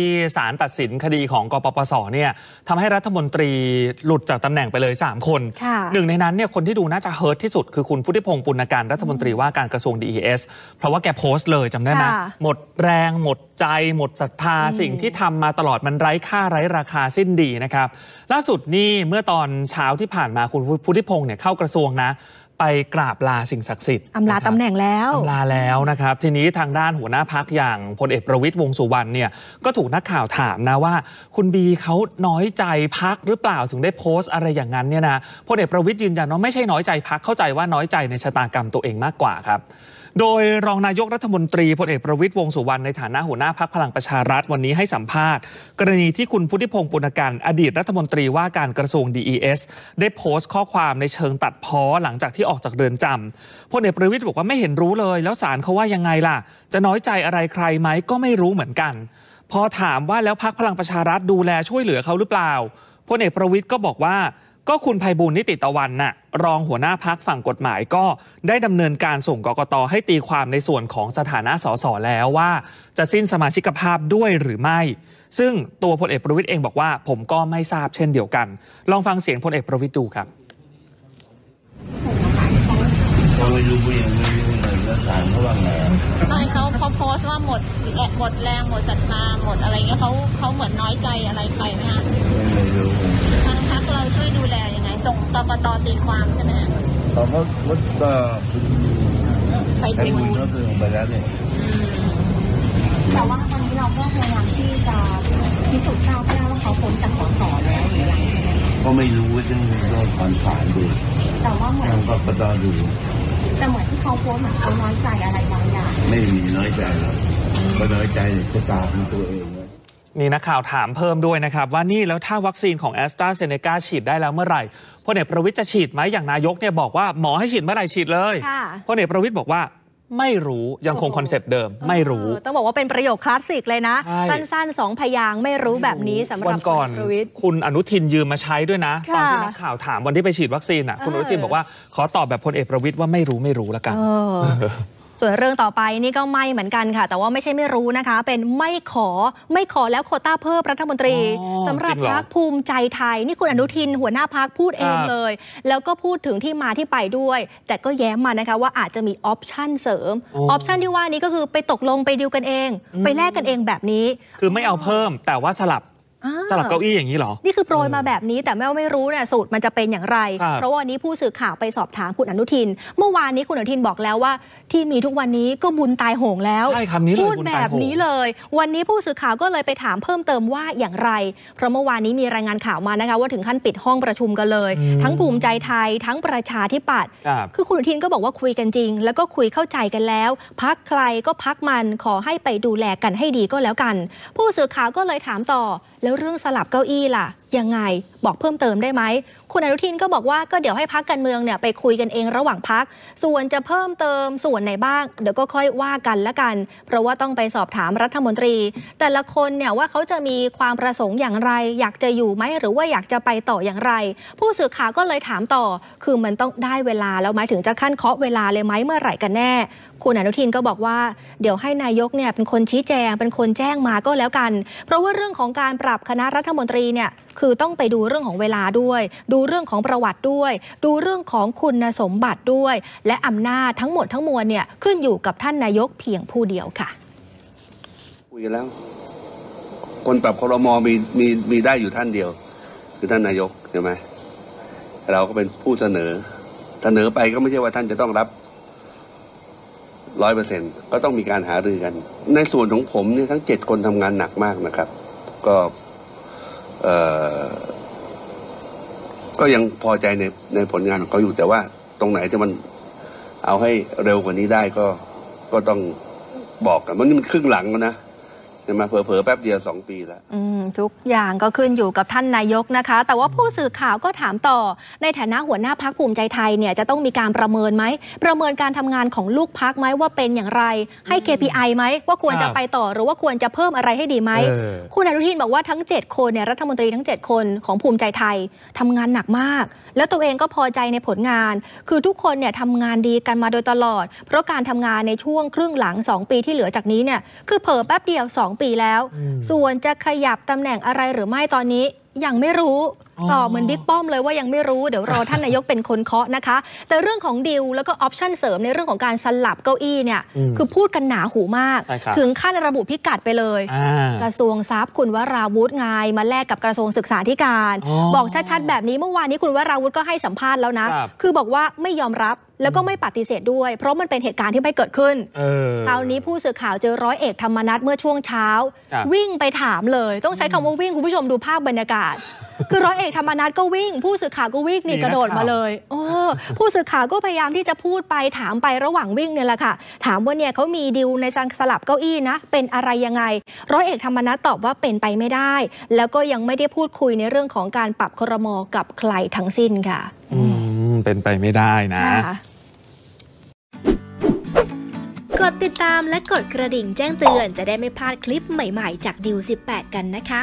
ที่ศาลตัดสินคดีของกปปสเนี่ยทำให้รัฐมนตรีหลุดจากตำแหน่งไปเลย 3 คนค่ะหนึ่งในนั้นเนี่ยคนที่ดูน่าจะเฮิร์ตที่สุดคือคุณพุทธิพงศ์ปุณการรัฐมนตรีว่าการกระทรวง DES เพราะว่าแกโพสต์เลยจำได้ไหมค่ะหมดแรงหมดใจ หมดศรัทธาสิ่งที่ทำมาตลอดมันไร้ค่าไร้ราคาสิ้นดีนะครับ ล่าสุดนี่เมื่อตอนเช้าที่ผ่านมาคุณพุทธิพงศ์เนี่ยเข้ากระทรวงนะ ไปกราบลาสิ่งศักดิ์สิทธิ์อำลานะครับตำแหน่งแล้วอำลาแล้วนะครับ ทีนี้ทางด้านหัวหน้าพักอย่างพลเอกประวิตยวงษ์สุวรรณเนี่ยก็ถูกนักข่าวถามนะว่า คุณบีเขาน้อยใจพักหรือเปล่าถึงได้โพสต์อะไรอย่างนั้นเนี่ยนะพลเอกประวิตยยืนยันว่าไม่ใช่น้อยใจพักเข้าใจว่าน้อยใจในชะตากรรมตัวเองมากกว่าครับ โดยรองนายกรัฐมนตรีพลเอกประวิตยวงสุวรรณในฐานะหัวหน้าพักพลังประชารัฐวันนี้ให้สัมภาษณ์ กรณีที่คุณพุทธิพงศ์ปุณกันอดีตรัฐมนตรีว่าการกระทรวง DES ได้โพสต์ข้อความในเชิงตัดพ้อหลังจากที่ออกจากเรือนจำพลเอกประวิตยบอกว่าไม่เห็นรู้เลย แล้วศาลเขาว่ายังไงล่ะ จะน้อยใจอะไรใครไหมก็ไม่รู้เหมือนกัน พอถามว่าแล้วพักพลังประชารัฐดูแลช่วยเหลือเขาหรือเปล่าพลเอกประวิตยก็บอกว่า ก็คุณภัยบูลนิติตะวันน่ะรองหัวหน้าพักฝั่งกฎหมายก็ได้ดำเนินการส่งกกตให้ตีความในส่วนของสถานะสสแล้วว่า จะสิ้นสมาชิกภาพด้วยหรือไม่ ซึ่งตัวพลเอกประวิตยเองบอกว่า ผมก็ไม่ทราบเช่นเดียวกัน ลองฟังเสียงพลเอกประวิตยดูครับเราไม่รู้ยังไม่รู้เลยแล้วศาลเขาว่าไงไม่เขาเขาโพสต์ว่าหมดแหมดแรงหมดศรัทธาหมดอะไรเงี้ยเขาเขาเหมือนน้อยใจอะไรไปไหมคะไม่รู้ กกตตีความใช่ไหมคะเขาก็ก็ก็ไปให้ดูบุญก็คือลงไปแล้วเนี่ยแต่ว่าตอนนี้เราก็พยายามที่จะพิสูจน์ทราบให้ได้ว่าเขาพ้นจากสสแล้วหรือยังก็ไม่รู้ว่าจะโดนผ่านผ่านดูแต่ว่าเหมือนทางก็ต้องดูแต่เหมือนที่เขาโพสต์เหมือนเขาน้อยใจอะไรบางอย่างไม่มีน้อยใจหรอกก็น้อยใจชะตาของตัวเอง นะนี่นักข่าวถามเพิ่มด้วยนะครับ ว่านี่แล้วถ้าวัคซีนของแอสตราเซเนกาฉีดได้แล้วเมื่อไหร่พลเอกประวิตยจะฉีดไหมอย่างนายกเนี่ยบอกว่าหมอให้ฉีดเมื่อไหร่ฉีดเลยค่ะพลเอกประวิตยบอกว่าไม่รู้ยังคงคอนเซปต์เดิม ไม่รู้เออต้องบอกว่าเป็นประโยคคลาสสิกเลยนะใช่สั้นๆสองพยางค์ไม่รู้แบบนี้สำหรับวันก่อนพลเประวิตรคุณอนุทินยืมมาใช้ด้วยนะค่ะตอนที่นักข่าวถามวันที่ไปฉีดวัคซีนอะคุณอเออนุทินบอกว่าขอตอบแบบพลเอกประวิตยว่าไม่รู้ไม่รู้ละกันเออ ส่วนเรื่องต่อไปนี่ก็ไม่เหมือนกันค่ะ แต่ว่าไม่ใช่ไม่รู้นะคะ เป็นไม่ขอไม่ขอแล้วโควต้าเพิ่มรัฐมนตรีอ๋อสำหรับจริงเหรอพักภูมิใจไทย นี่คุณอนุทินหัวหน้าพักพูดเองครับเลย แล้วก็พูดถึงที่มาที่ไปด้วย แต่ก็แย้มมานะคะว่าอาจจะมี option เสริม option ที่ว่านี้ก็คือไปตกลงไปดิวกันเอง ไปแลกกันเองแบบนี้ คือไม่เอาเพิ่มแต่ว่าสลับอ่า สลับเก้าอี้อย่างนี้เหรอ นี่คือโปรยมาแบบนี้แต่แม่ว่าไม่รู้เนี่ยสูตรมันจะเป็นอย่างไรครับเพราะว่าวันนี้ผู้สื่อข่าวไปสอบถามคุณอนุทิน เมื่อวานนี้คุณอนุทินบอกแล้วว่า ที่มีทุกวันนี้ก็บุญตายโหงแล้วใช่คำนี้เลยพูดบุญแบตายบโหงนี้เลย วันนี้ผู้สื่อข่าวก็เลยไปถามเพิ่มเติมว่าอย่างไร เพราะเมื่อวานนี้มีรายงานข่าวมานะคะ ว่าถึงขั้นปิดห้องประชุมกันเลย ทั้งภูมิใจไทยทั้งประชาธิปัตย์ครับคือคุณอนุทินก็บอกว่าคุยกันจริง แล้วก็คุยเข้าใจกันแล้ว พักใครก็พักมันขอให้ไปดูแลกันให้ดีก็แล้วกัน ผู้สื่อข่าวก็เลยถามต่อแล้วเรื่องสลับเก้าอี้ล่ะ ยังไง บอกเพิ่มเติมได้ไหม คุณอนุทินก็บอกว่าก็เดี๋ยวให้พักการเมืองเนี่ยไปคุยกันเองระหว่างพัก ส่วนจะเพิ่มเติมส่วนไหนบ้าง เดี๋ยวก็ค่อยว่ากันละกัน เพราะว่าต้องไปสอบถามรัฐมนตรี แต่ละคนเนี่ยว่าเขาจะมีความประสงค์อย่างไร อยากจะอยู่ไหมหรือว่าอยากจะไปต่ออย่างไร ผู้สื่อข่าวก็เลยถามต่อ คือมันต้องได้เวลาแล้วไหมถึงจะขั้นเคาะเวลาเลยไหมเมื่อไหร่กันแน่ คุณอนุทินก็บอกว่าเดี๋ยวให้นายกเนี่ยเป็นคนชี้แจงเป็นคนแจ้งมาก็แล้วกัน เพราะว่าเรื่องของการปรับคณะรัฐมนตรีเนี่ยคืือต้องไปดูเรื่องของเวลาด้วย ดูเรื่องของประวัติด้วย ดูเรื่องของคุณสมบัติด้วย และอำนาจทั้งหมดทั้งมวลเนี่ยขึ้นอยู่กับท่านนายกเพียงผู้เดียวค่ะคุยกันแล้ว คนปรับครมมีมีมีได้อยู่ท่านเดียว คือท่านนายกใช่ไหมเราก็เป็นผู้เสนอ เสนอไปก็ไม่ใช่ว่าท่านจะต้องรับร้อยเปอร์เซ็นก็ต้องมีการหารือกัน ในส่วนของผมเนี่ยทั้งเจ็ดคนทำงานหนักมากนะครับ ก็ ก็ยังพอใจในในผลงานของเขาอยู่แต่ว่าตรงไหนที่มันเอาให้เร็วกว่านี้ได้ก็ก็ต้องบอกกันว่านี่มันครึ่งหลังแล้วนะ ใช่ไหมเผลอๆแป๊บเดียวสองปีแล้ว อืมทุกอย่างก็ขึ้นอยู่กับท่านนายกนะคะ แต่ว่าผู้สื่อข่าวก็ถามต่อ ในฐานะหัวหน้าพักภูมิใจไทยเนี่ยจะต้องมีการประเมินไหม ประเมินการทำงานของลูกพักไหมว่าเป็นอย่างไร ให้ KPI ไหมว่าควรจะครับไปต่อหรือว่าควรจะเพิ่มอะไรให้ดีไหม เออ คุณอนุทินบอกว่าทั้ง 7 คนเนี่ยรัฐมนตรีทั้ง 7 คนของภูมิใจไทยทำงานหนักมาก แล้วตัวเองก็พอใจในผลงาน คือทุกคนเนี่ยทำงานดีกันมาโดยตลอด เพราะการทำงานในช่วงครึ่งหลัง 2 ปีที่เหลือจากนี้เนี่ยคือเผลอแป๊บเดียว 2 2 ปีแล้วอืมส่วนจะขยับตำแหน่งอะไรหรือไม่ตอนนี้ยังไม่รู้อ๋อ ตอบเหมือนบิ๊กป้อมเลยว่ายังไม่รู้เดี๋ยวรอท่านนายกเป็นคนเคาะนะคะ แต่เรื่องของดิวแล้วก็ option เสริมในเรื่องของการสลับเก้าอี้เนี่ยอืมคือพูดกันหนาหูมากใช่ครับถึงขั้นระบุพิกัดไปเลยอ่ากระทรวงทรัพย์คุณวราวุธไงมาแลกกับกระทรวงศึกษาธิการอ๋อบอกชัดๆแบบนี้เมื่อวานนี้คุณวราวุธก็ให้สัมภาษณ์แล้วนะครับคือบอกว่าไม่ยอมรับแล้วก็ไม่ปฏิเสธด้วย เพราะมันเป็นเหตุการณ์ที่ไม่เกิดขึ้นเออคราวนี้ผู้สื่อข่าวเจอร้อยเอกธรรมนัฐเมื่อช่วงเช้าครับวิ่งไปถามเลย ต้องใช้คำว่าวิ่งคุณผู้ชมดูภาพบรรยากาศ คือร้อยเอกธรรมนัฐก็วิ่ง ผู้สื่อข่าวก็วิ่งนี่มีกระโดดนักข่าวมาเลยโอ้ผู้สื่อข่าวก็พยายามที่จะพูดไปถามไประหว่างวิ่งเนี่ยแหละค่ะ ถามว่าเนี่ยเขามีดิวในการสลับเก้าอี้นะ เป็นอะไรยังไง ร้อยเอกธรรมนัฐตอบว่าเป็นไปไม่ได้ แล้วก็ยังไม่ได้พูดคุยในเรื่องของการปรับครมกับใครทั้งสิ้นค่ะอืมเป็นไปไม่ได้นะค่ะกดติดตามและกดกระดิ่งแจ้งเตือนจะได้ไม่พลาดคลิปใหม่ๆ จากดิว18 กันนะคะ